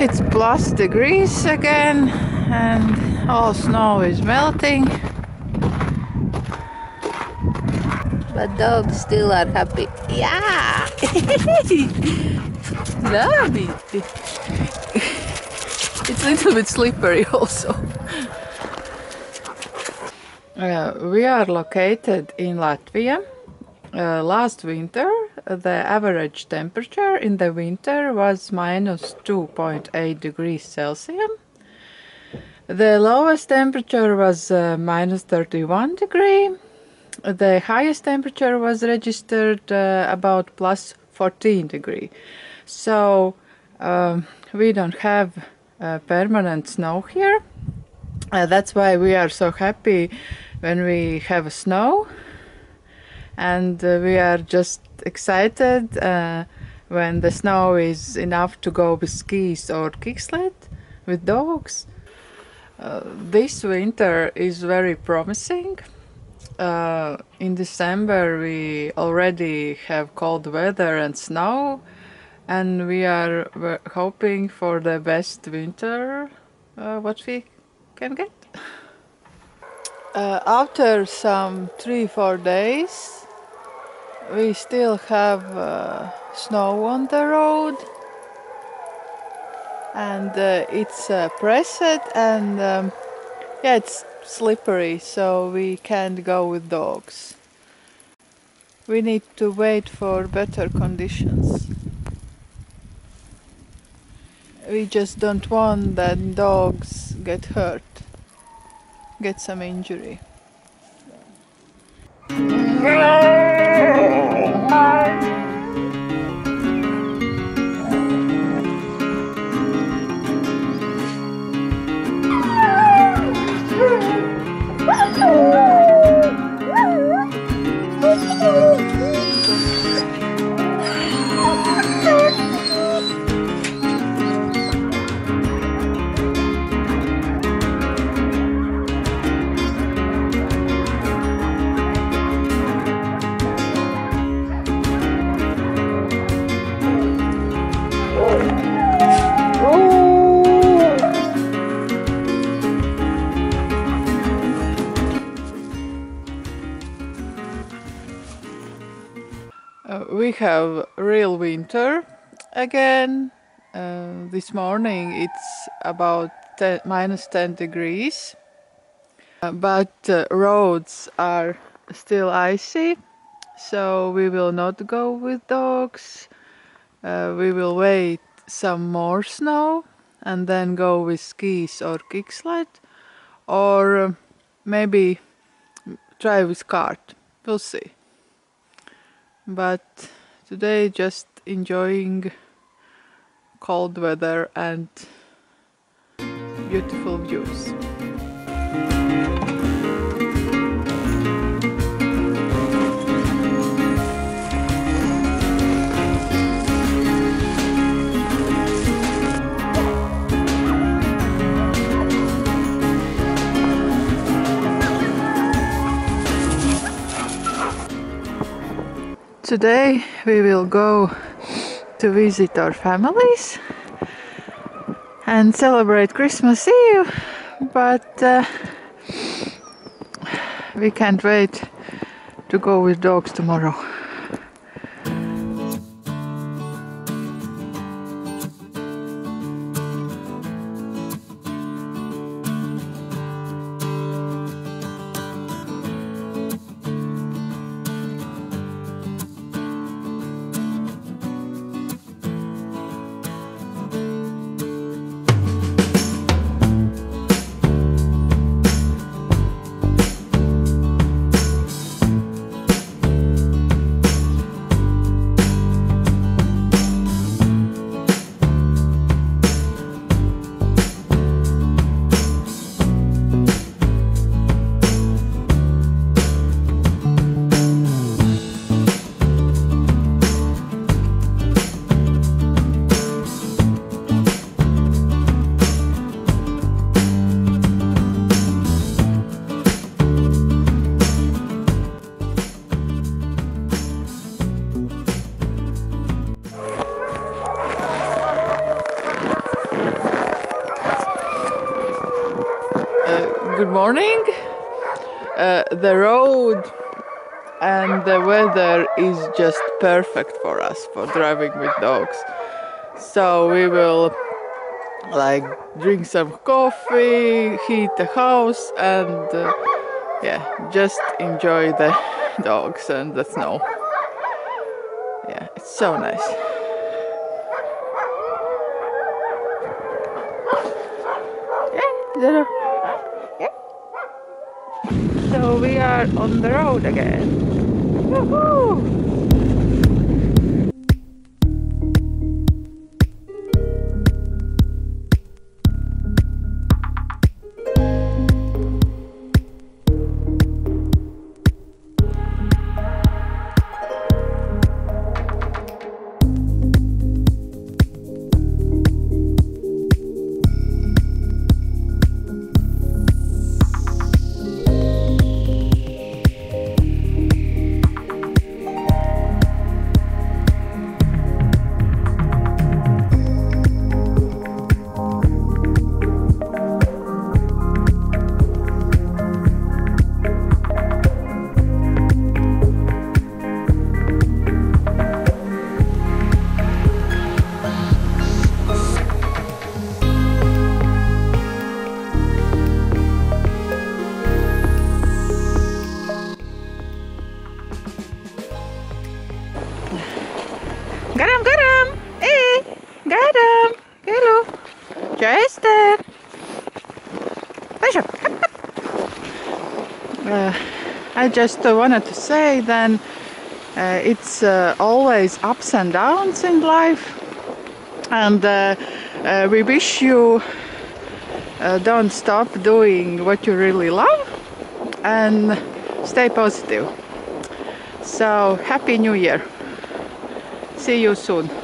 It's plus degrees again and all snow is melting. But dogs still are happy. Yeah! Love it! It's a little bit slippery also. Uh, we are located in Latvia. Uh, last winter, the average temperature in the winter was minus 2.8 degrees Celsius. The lowest temperature was uh, minus 31 degree. The highest temperature was registered uh, about plus 14 degree. So um, we don't have uh, permanent snow here. Uh, that's why we are so happy when we have snow and uh, we are just excited uh, when the snow is enough to go with skis or kicksled with dogs. Uh, this winter is very promising. Uh, in December we already have cold weather and snow and we are hoping for the best winter uh, what we can get. Uh, after some three four days we still have uh, snow on the road. And uh, it's uh, pressed and um, yeah it's slippery so we can't go with dogs. We need to wait for better conditions. We just don't want that dogs get hurt get some injury have real winter again. Uh, this morning it's about 10, minus 10 degrees, uh, but uh, roads are still icy, so we will not go with dogs. Uh, we will wait some more snow and then go with skis or kick kicksled, or uh, maybe try with cart. We'll see but today just enjoying cold weather and beautiful views. Today we will go to visit our families and celebrate Christmas Eve, but uh, we can't wait to go with dogs tomorrow. Morning. Uh, the road and the weather is just perfect for us for driving with dogs. So we will like drink some coffee, heat the house, and uh, yeah, just enjoy the dogs and the snow. Yeah, it's so nice. Yeah, yeah. So we are on the road again. Woohoo! Garam, garam! Eh, garam! Hello! Chester! Pleasure! Uh, I just wanted to say then uh, it's uh, always ups and downs in life and uh, uh, we wish you uh, don't stop doing what you really love and stay positive. So happy new year! See you soon.